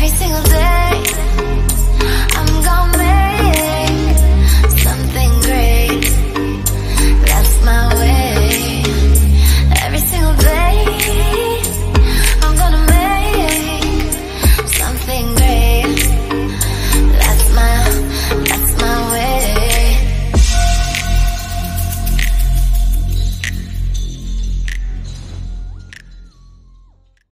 Every single day.